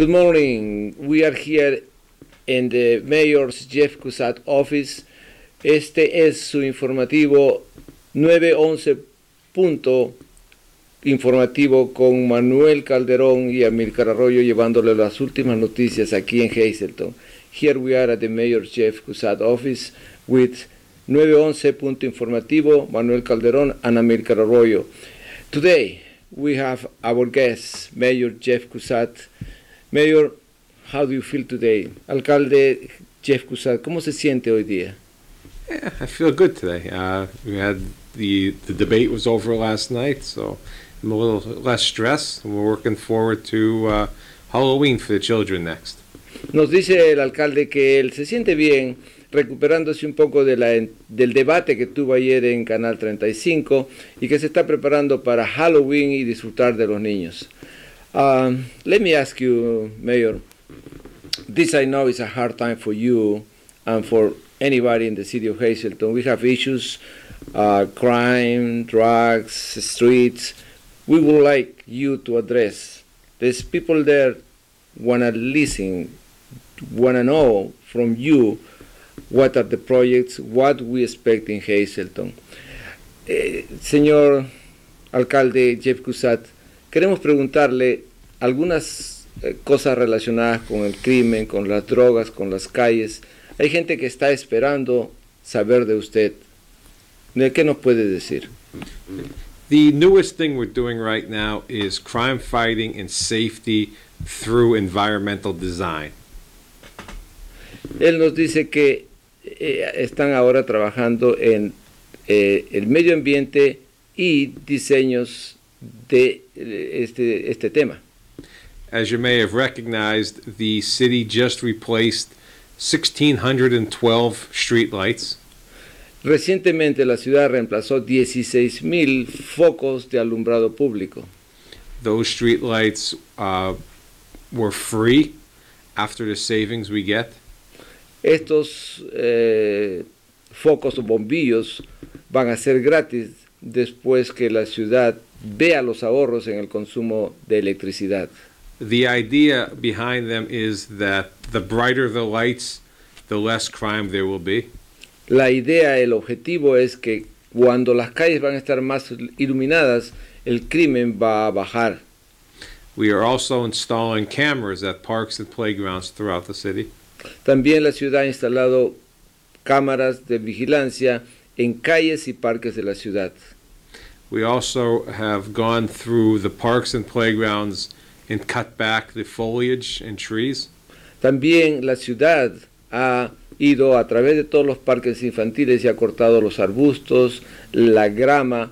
Good morning. We are here in the Mayor's Jeff Cusat office. Este es su informativo 911 punto informativo con Manuel Calderón y Amilcar Arroyo llevándole las últimas noticias aquí en Hazleton. Here we are at the Mayor's Jeff Cusat office with 911 punto informativo Manuel Calderón and Amilcar Arroyo. Today we have our guest, Mayor Jeff Cusat. Mayor, how do you feel today? Alcalde Jeff Cusat, ¿cómo se siente hoy día? Yeah, I feel good today. Uh, we had the the debate was over last night, so I'm a little less stressed. We're working forward to uh, Halloween for the children next. Nos dice el alcalde que él se siente bien recuperándose un poco de la, del debate que tuvo ayer en Canal 35 y que se está preparando para Halloween y disfrutar de los niños. Um, let me ask you, Mayor, this I know is a hard time for you and for anybody in the city of Hazleton. We have issues, uh, crime, drugs, streets. We would like you to address. There's people there wanna listen, wanna know from you what are the projects, what we expect in Hazleton. Eh, señor alcalde Jeff Cusat, queremos preguntarle algunas eh, cosas relacionadas con el crimen, con las drogas, con las calles. Hay gente que está esperando saber de usted. ¿De qué nos puede decir? The newest thing we're doing right now is crime fighting and safety through environmental design. Él nos dice que eh, están ahora trabajando en eh, el medio ambiente y diseños de eh, este, este tema. As you may have recognized, the city just replaced 1,612 streetlights. Recientemente la ciudad reemplazó 16.000 focos de alumbrado público. Those streetlights uh, were free after the savings we get. Estos eh, focos o bombillos van a ser gratis después que la ciudad vea los ahorros en el consumo de electricidad. The idea behind them is that the brighter the lights, the less crime there will be. La idea, el objetivo es que cuando las calles van a estar más iluminadas, el crimen va a bajar. We are also installing cameras at parks and playgrounds throughout the city. También la ciudad ha instalado cámaras de vigilancia en calles y parques de la ciudad. We also have gone through the parks and playgrounds and cut back the foliage and trees. También la ciudad ha ido a través de todos los parques infantiles y ha cortado los arbustos, la grama,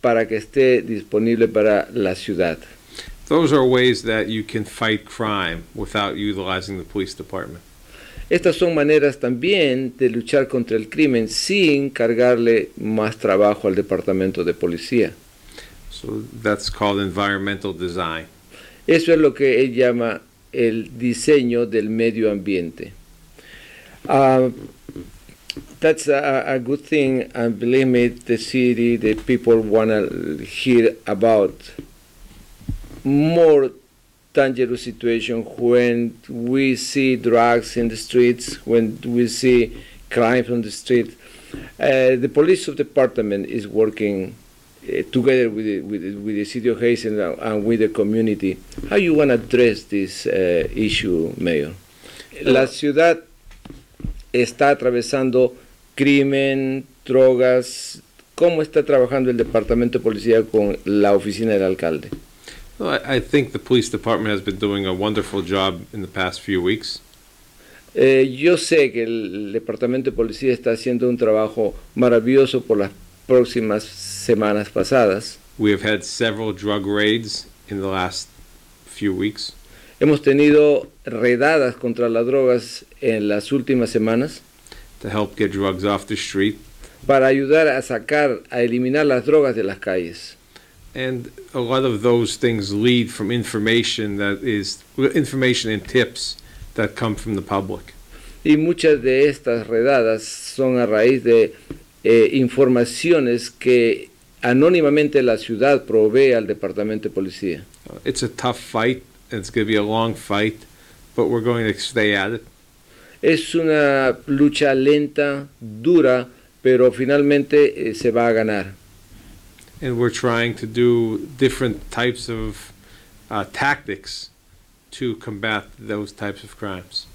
para que esté disponible para la ciudad. Those are ways that you can fight crime without utilizing the police department. Estas son maneras también de luchar contra el crimen sin cargarle más trabajo al departamento de policía. So that's called environmental design. Eso es lo que él llama el diseño del medio ambiente. Uh, that's a, a, good thing, and believe me, the city, the people want to hear about more dangerous situation when we see drugs in the streets, when we see crime on the street. Uh, the police department is working uh, together with the, with, the, with the city of and, and with the community. How you want to address this uh, issue, Mayor? La ciudad está atravesando crimen, drogas. ¿Cómo está trabajando el departamento de policía con la oficina del alcalde? Well, I, I think the police department has been doing a wonderful job in the past few weeks. Eh, yo sé que el departamento de policía está haciendo un trabajo maravilloso por las próximas semanas pasadas. We have had several drug raids in the last few weeks. Hemos tenido redadas contra las drogas en las últimas semanas to help get drugs off the street. para ayudar a sacar, a eliminar las drogas de las calles. And a lot of those things lead from information that is information and tips that come from the public. Y muchas de estas redadas son a raíz de eh, informaciones que anónimamente la ciudad provee al departamento de policía. Uh, it's a tough fight It's going to be a long fight, but we're going to stay at it. Es una lucha lenta, dura, pero finalmente eh, se va a ganar. And we're trying to do different types of uh, tactics to combat those types of crimes.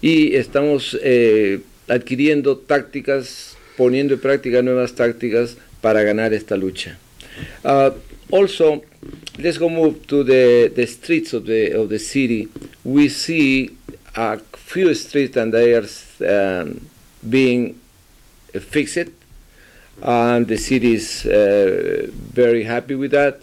Y estamos eh, adquiriendo tácticas, poniendo en práctica nuevas tácticas para ganar esta lucha. Uh, also, let's go move to the, the streets of the, of the city. We see a few streets and they are um, being fixed, and the city is uh, very happy with that.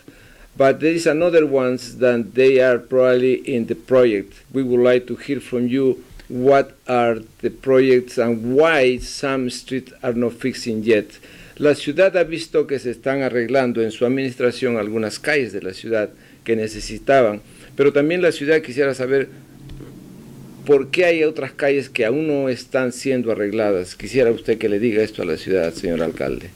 But there is another ones that they are probably in the project. We would like to hear from you what are the projects and why some streets are not fixing yet. La ciudad ha visto que se están arreglando en su administración algunas calles de la ciudad que necesitaban, pero también la ciudad quisiera saber por qué hay otras calles que aún no están siendo arregladas. Quisiera usted que le diga esto a la ciudad, señor alcalde.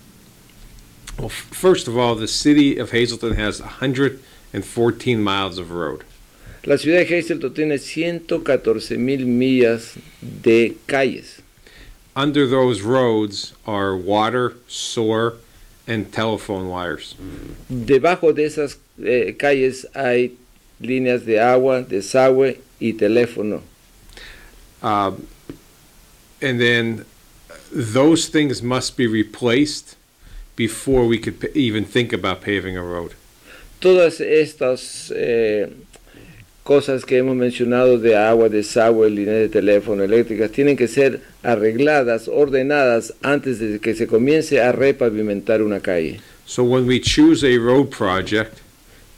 Well, first of all, the city of Hazleton has 114 miles of road. La ciudad de Hazleton tiene 114 mil millas de calles. Under those roads are water, sewer, and telephone wires. Debajo de esas eh, calles hay líneas de agua, desagüe y teléfono. Um, and then those things must be replaced before we could even think about paving a road. Todas estas eh, cosas que hemos mencionado de agua, desagüe, líneas de teléfono, eléctricas, tienen que ser arregladas, ordenadas antes de que se comience a repavimentar una calle. So when we choose a road project,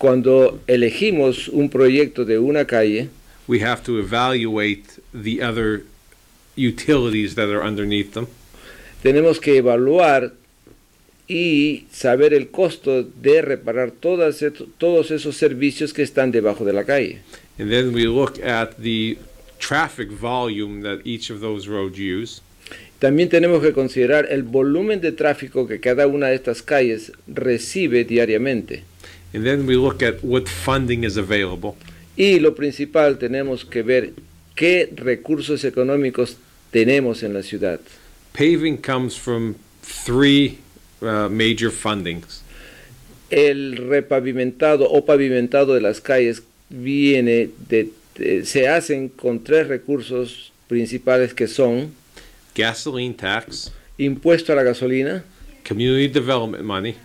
Cuando elegimos un proyecto de una calle, we have to evaluate the other utilities that are underneath them. tenemos que evaluar y saber el costo de reparar todas todos esos servicios que están debajo de la calle. And then we look at the traffic volume that each of those roads use. También tenemos que considerar el volumen de tráfico que cada una de estas calles recibe diariamente. And then we look at what funding is available. Y lo principal, tenemos que ver qué recursos económicos tenemos en la ciudad. Paving comes from three uh, major fundings. El repavimentado o pavimentado de las calles viene de, de- se hacen con tres recursos principales que son Gasoline tax, impuesto a la gasolina, community development money,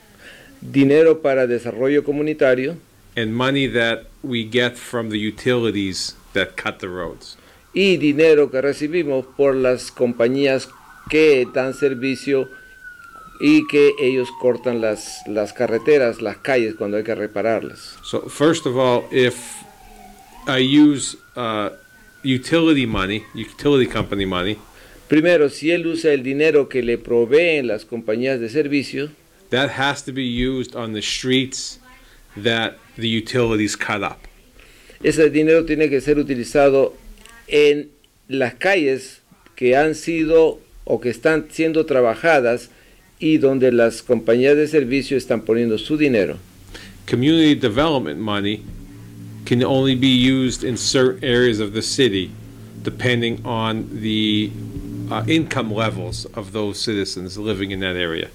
dinero para desarrollo comunitario and money that we get from the utilities that cut the roads. y dinero que recibimos por las compañías que dan servicio y que ellos cortan las, las carreteras, las calles cuando hay que repararlas. So first of all, if I use uh, utility money, utility company money, Primero, si él usa el dinero que le proveen las compañías de servicio, that has to be used on the streets that the utilities cut up. ese dinero tiene que ser utilizado en las calles que han sido o que están siendo trabajadas y donde las compañías de servicio están poniendo su dinero. Community development money can only be used in certain areas of the city, depending on the uh, income levels of those citizens living in that area.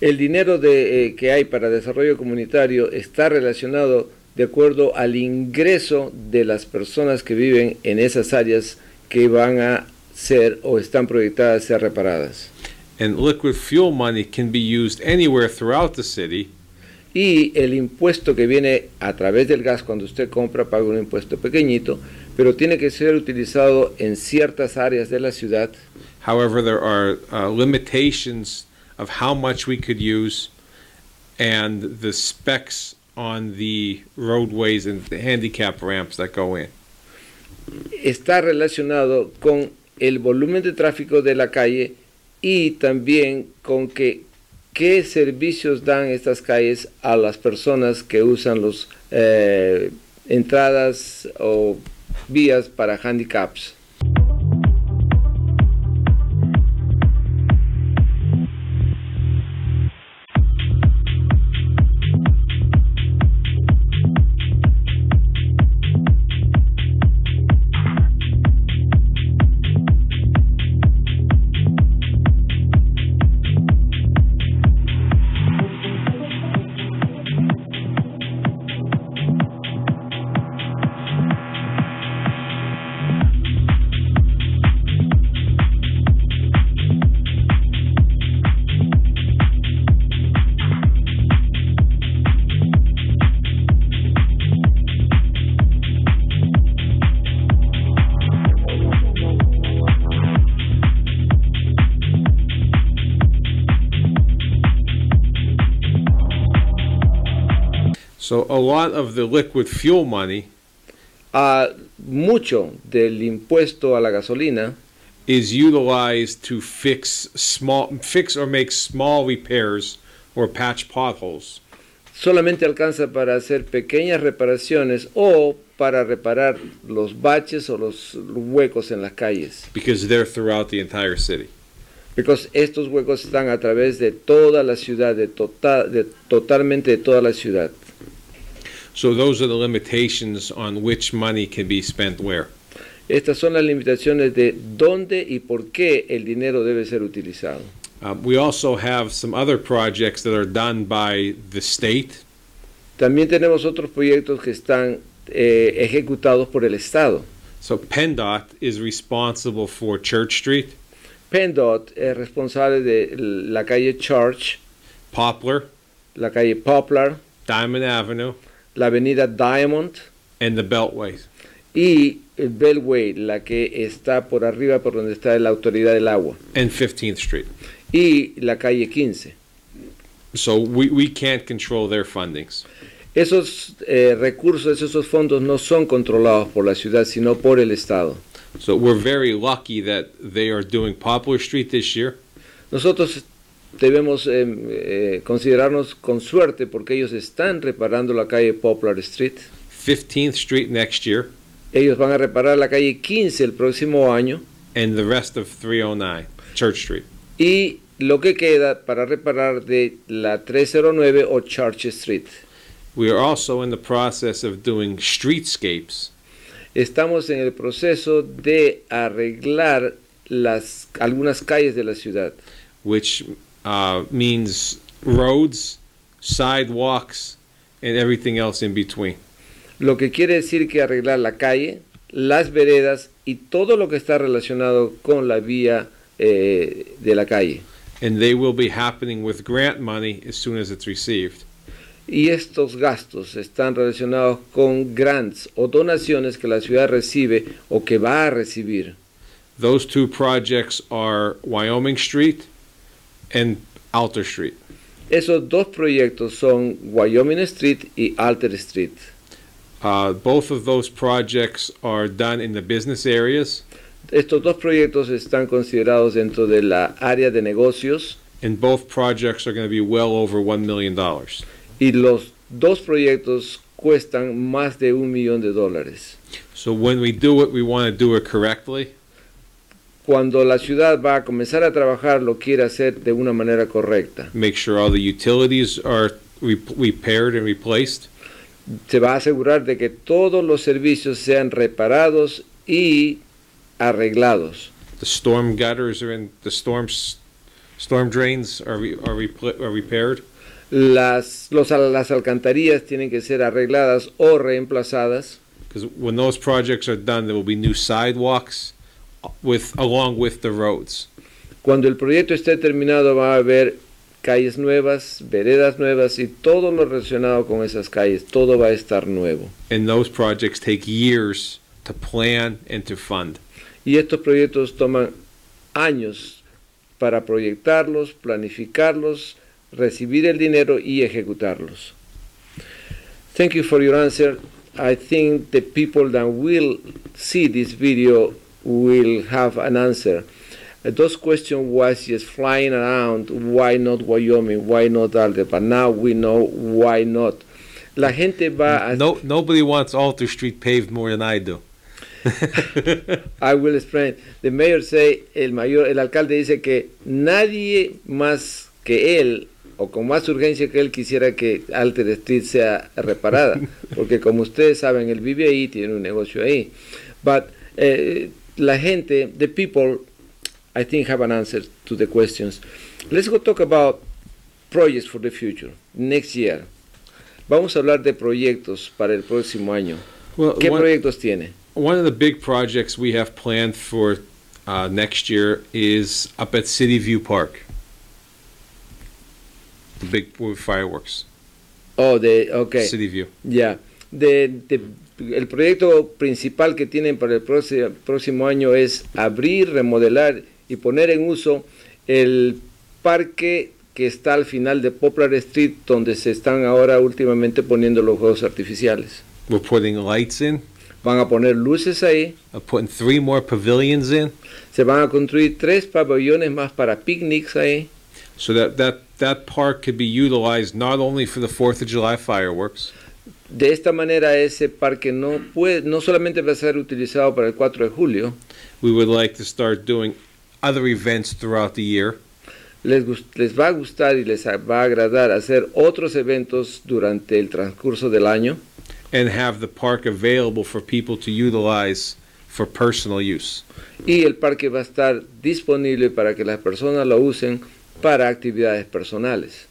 El dinero de, eh, que hay para desarrollo comunitario está relacionado de acuerdo al ingreso de las personas que viven en esas áreas que van a ser o están proyectadas a ser reparadas. And liquid fuel money can be used anywhere throughout the city, Y el impuesto que viene a través del gas cuando usted compra paga un impuesto pequeñito, pero tiene que ser utilizado en ciertas áreas de la ciudad. However, there are uh, limitations of how much we could use and the specs on the roadways and the handicap ramps that go in. Está relacionado con el volumen de tráfico de la calle y también con que qué servicios dan estas calles a las personas que usan las entradas o vías para handicaps. So a lot of the liquid fuel money A mucho del impuesto a la gasolina is utilized to fix small fix or make small repairs or patch potholes. solamente alcanza para hacer pequeñas reparaciones o para reparar los baches o los huecos en las calles. because they're throughout the entire city. Because estos huecos están a través de toda la ciudad, de, total, de totalmente de toda la ciudad. So those are the limitations on which money can be spent where. Estas son las limitaciones de dónde y por qué el dinero debe ser utilizado. Um, we also have some other projects that are done by the state, También tenemos otros proyectos que están eh, ejecutados por el Estado. So PennDOT is responsible for Church Street, PennDOT es responsable de la calle Church, Poplar, la calle Poplar, Diamond Avenue, la avenida Diamond and the Beltway. y el Beltway, la que está por arriba por donde está la autoridad del agua, and 15th Street. y la calle 15. So we, we can't control their fundings. Esos eh, recursos, esos fondos no son controlados por la ciudad, sino por el Estado. So we're very lucky that they are doing Poplar Street this year. Nosotros debemos eh, eh, considerarnos con suerte porque ellos están reparando la calle Poplar Street. 15th Street next year, Ellos van a reparar la calle 15 el próximo año and the rest of 309 Church Street. y lo que queda para reparar de la 309 o Church Street. We are also in the process of doing streetscapes, Estamos en el proceso de arreglar las, algunas calles de la ciudad. which uh, means roads, sidewalks, and everything else in between. Lo que quiere decir que arreglar la calle, las veredas y todo lo que está relacionado con la vía eh, de la calle. And they will be happening with grant money as soon as it's received. Y estos gastos están relacionados con grants o donaciones que la ciudad recibe o que va a recibir. Those two projects are Wyoming Street and Alter Street. Esos dos proyectos son Wyoming Street y Alter Street. Uh, both of those projects are done in the business areas, Estos dos proyectos están considerados dentro de la área de negocios and both projects are going to be well over $1 million. y los dos proyectos cuestan más de un millón de dólares. So when we do it, we want to do it correctly. Cuando la ciudad va a comenzar a trabajar, lo quiere hacer de una manera correcta. Make sure all the utilities are re- repaired and replaced. Se va a asegurar de que todos los servicios sean reparados y arreglados. The storm gutters are in, the storm, storm drains are, re- are, repl- are repaired. Las, los, las alcantarillas tienen que ser arregladas o reemplazadas. Because when those projects are done, there will be new sidewalks with, along with the roads. Cuando el proyecto esté terminado va a haber calles nuevas, veredas nuevas y todo lo relacionado con esas calles. Todo va a estar nuevo. And those projects take years to plan and to fund. Y estos proyectos toman años para proyectarlos, planificarlos, recibir el dinero y ejecutarlos. Thank you for your answer. I think the people that will see this video will have an answer. Uh, Those questions was just flying around. Why not Wyoming? Why not Alder? But now we know why not. La gente va No, nobody wants Alter Street paved more than I do. I will explain. The mayor say, el mayor, el alcalde dice que nadie más que él o con más urgencia que él quisiera que Alter Street sea reparada, porque como ustedes saben, él vive ahí, tiene un negocio ahí. But eh, la gente, the people, I think have an answer to the questions. Let's go talk about projects for the future, next year. Vamos a hablar de proyectos para el próximo año. Well, ¿Qué one, proyectos tiene? one of the big projects we have planned for uh, next year is up at City View Park. The big fireworks. Oh, de, okay. City View. Yeah, de, de- el proyecto principal que tienen para el próximo, próximo año es abrir, remodelar y poner en uso el parque que está al final de Poplar Street, donde se están ahora últimamente poniendo los juegos artificiales. We're putting lights in. Van a poner luces ahí, I'm putting three more pavilions in. se van a construir tres pabellones más para picnics ahí, So that, that, that park could be utilized not only for the Fourth of July fireworks, De esta manera ese parque no puede, no solamente va a ser utilizado para el 4 de julio, we would like to start doing other events throughout the year. les, les va a gustar y les va a agradar hacer otros eventos durante el transcurso del año and have the park available for people to utilize for personal use. y el parque va a estar disponible para que las personas lo usen para actividades personales.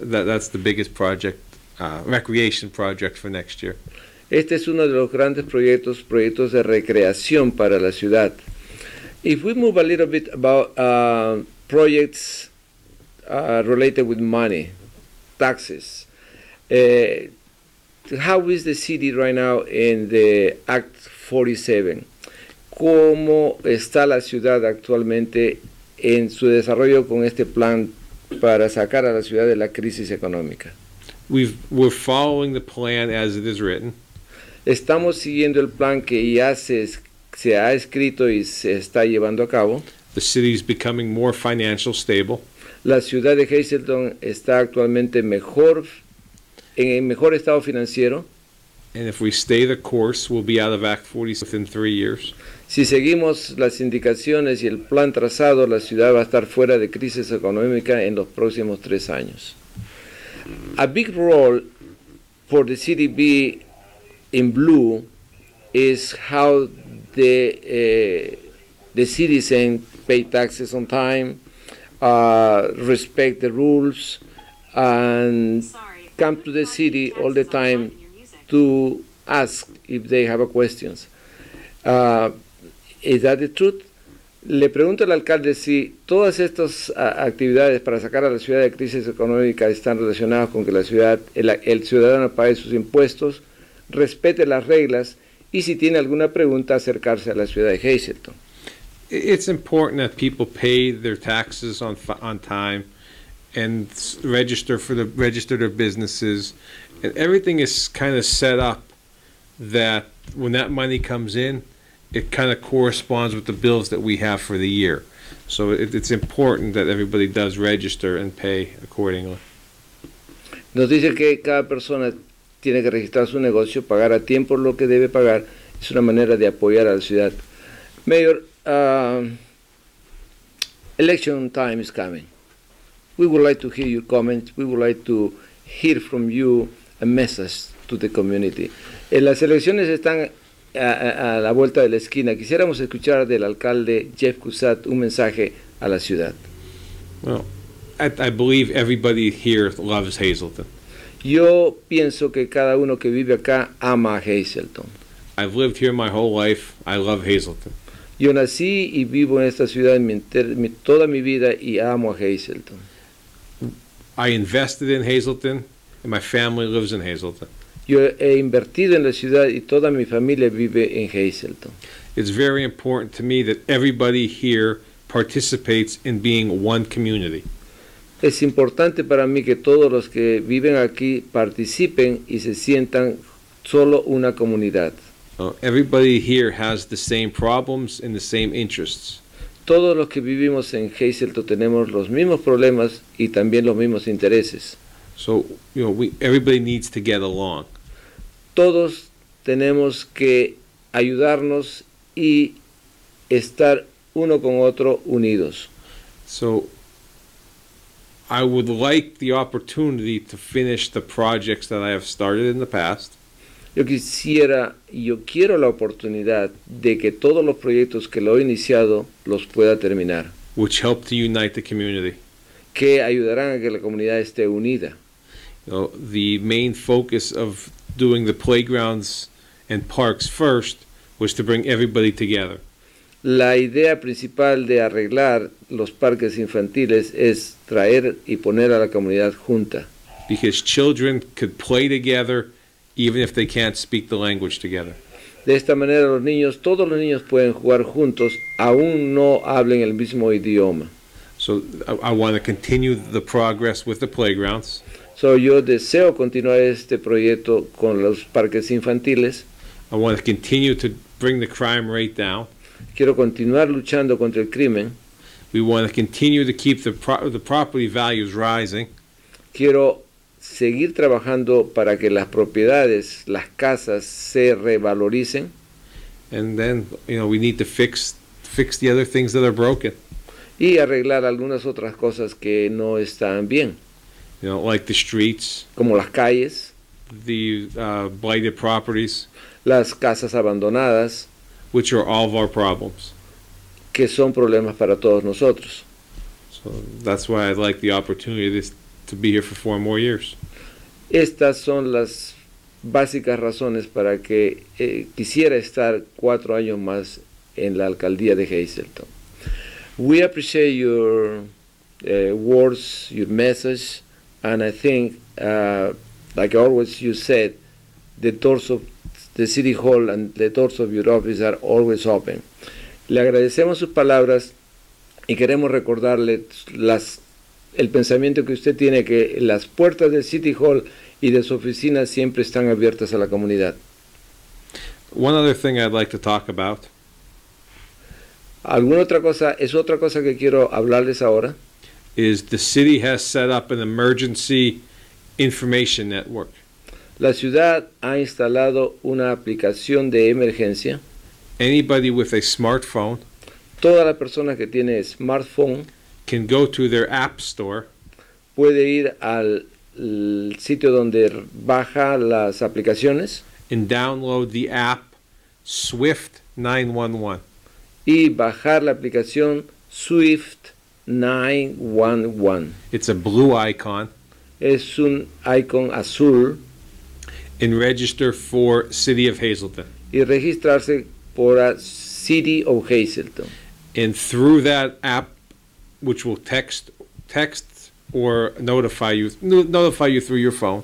That, that's the biggest project, uh, recreation project for next year. Este es uno de los grandes proyectos, proyectos de recreación para la ciudad. If we move a little bit about uh, projects uh, related with money, taxes, uh, how is the city right now in the Act 47? ¿Cómo está la ciudad actualmente en su desarrollo con este plan para sacar a la ciudad de la crisis económica? We've, we're following the plan as it is written. Estamos siguiendo el plan que ya se, se ha escrito y se está llevando a cabo. The city's becoming more financial stable. La ciudad de Hazleton está actualmente mejor, en el mejor estado financiero. And if we stay the course, we'll be out of Act 40 within three years. Si seguimos las indicaciones y el plan trazado, la ciudad va a estar fuera de crisis económica en los próximos tres años. A big role for the CDB in blue is how the uh, the citizen pay taxes on time, uh, respect the rules, and Sorry, come to the city all the time to ask if they have a questions. Uh, is that the truth? Le pregunto al alcalde si todas estas actividades para sacar a la ciudad de crisis económica están relacionadas con que la ciudad, el, ciudadano pague sus impuestos, respete las reglas y si tiene alguna pregunta acercarse a la ciudad de Hazleton. It's important that people pay their taxes on, on time and register for the, register their businesses. And everything is kind of set up that when that money comes in, it kind of corresponds with the bills that we have for the year. So it, it's important that everybody does register and pay accordingly. Nos dice que cada persona tiene que registrar su negocio, pagar a tiempo lo que debe pagar. Es una manera de apoyar a la ciudad. Mayor, um, election time is coming. We would like to hear your comments. We would like to hear from you a message to the community. Eh, las elecciones están a, a- la vuelta de la esquina. Quisiéramos escuchar del alcalde Jeff Cusat un mensaje a la ciudad. Well, I, I believe everybody here loves Hazleton. Yo pienso que cada uno que vive acá ama a Hazleton. I've lived here my whole life. I love Hazleton. Yo nací y vivo en esta ciudad mi mi- toda mi vida y amo a Hazleton. I invested in Hazleton, and my family lives in Hazleton. Yo he invertido en la ciudad y toda mi familia vive en Hazleton. It's very important to me that everybody here participates in being one community. Es importante para mí que todos los que viven aquí participen y se sientan solo una comunidad. Uh, everybody here has the same problems and the same interests. Todos los que vivimos en Hazleton tenemos los mismos problemas y también los mismos intereses. So, you know, we, everybody needs to get along. Todos tenemos que ayudarnos y estar uno con otro unidos. So, I would like the opportunity to finish the projects that I have started in the past. Yo quisiera yo quiero la oportunidad de que todos los proyectos que lo he iniciado los pueda terminar, which help to unite the community. que ayudarán a que la comunidad esté unida. You know, the main focus of doing the playgrounds and parks first was to bring everybody together. La idea principal de arreglar los parques infantiles es traer y poner a la comunidad junta, because children could play together even if they can't speak the language together. De esta manera los niños, todos los niños pueden jugar juntos, aún no hablen el mismo idioma. So I, I want to continue the progress with the playgrounds. So, yo deseo continuar este proyecto con los parques infantiles. I want to continue to bring the crime rate down. Quiero continuar luchando contra el crimen. We want to continue to keep the pro- the property values rising. Quiero seguir trabajando para que las propiedades, las casas se revaloricen. And then, you know, we need to fix fix the other things that are broken. y arreglar algunas otras cosas que no están bien, You know, like the streets, como las calles, the uh, blighted properties, las casas abandonadas, which are all of our problems. que son problemas para todos nosotros. So that's why I'd like the opportunity to, to be here for four more years. Estas son las básicas razones para que eh, quisiera estar cuatro años más en la alcaldía de Hazleton. We appreciate your uh, words, your message, and I think, uh, like always you said, the doors of the City Hall and the doors of your office are always open. Le agradecemos sus palabras y queremos recordarle las, el pensamiento que usted tiene que las puertas del City Hall y de su oficina siempre están abiertas a la comunidad. One other thing I'd like to talk about ¿Alguna otra cosa? Es otra cosa que quiero hablarles ahora. Is the city has set up an emergency information network. La ciudad ha instalado una aplicación de emergencia. Anybody with a smartphone Toda la persona que tiene smartphone can go to their app store puede ir al sitio donde baja las aplicaciones and download the app Swift 911. y bajar la aplicación Swift 911. It's a blue icon Es un icon azul and register for City of Hazleton. y registrarse por a City of Hazleton. And through that app, which will text, text or notify you, notify you through your phone,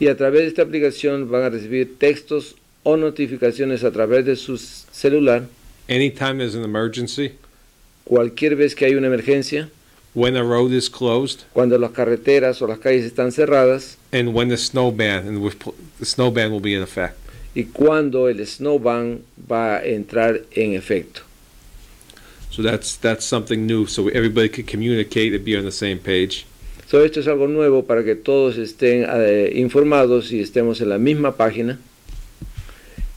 Y a través de esta aplicación van a recibir textos o notificaciones a través de su celular anytime there's an emergency, cualquier vez que hay una emergencia, when a road is closed, cuando las carreteras o las calles están cerradas and when the snow ban and with the snow ban will be in effect. y cuando el snowban va a entrar en efecto. So that's that's something new, so everybody can communicate and be on the same page. So, esto es algo nuevo para que todos estén eh, informados y estemos en la misma página.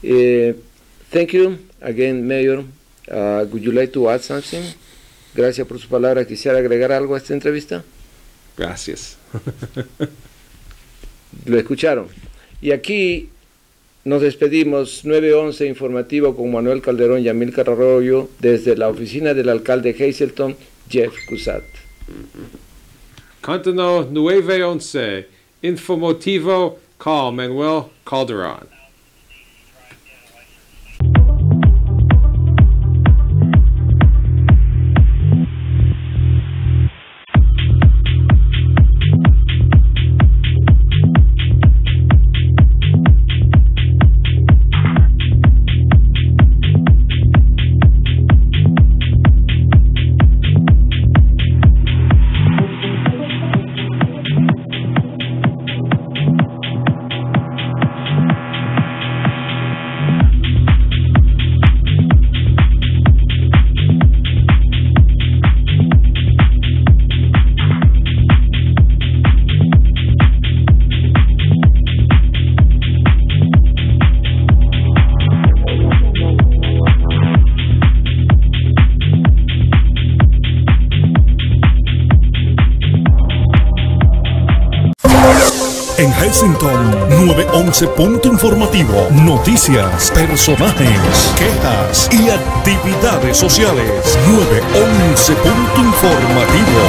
Eh, thank you again, Mayor. Uh, would you like to add something? Gracias por su palabra. Quisiera agregar algo a esta entrevista. Gracias. Lo escucharon. Y aquí nos despedimos 911 informativo con Manuel Calderón y Amílcar Arroyo desde la oficina del alcalde Hazleton, Jeff Cusat. Continuo 911, Infomotivo, call Manuel Calderon. Washington, 911 Punto Informativo, noticias, personajes, quejas y actividades sociales. 911 Punto Informativo.